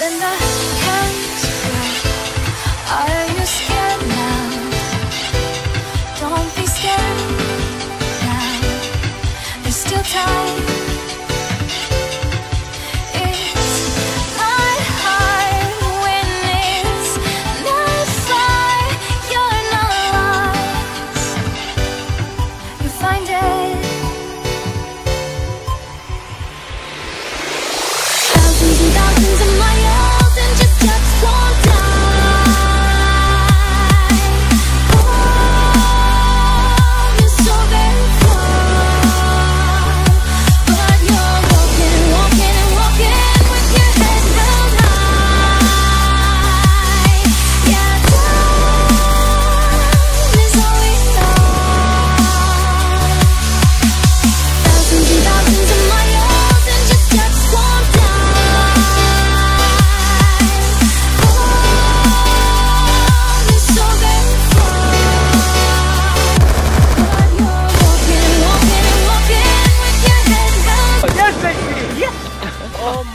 Then the curtains go. Are you scared now? Don't be scared now. There's still time. Oh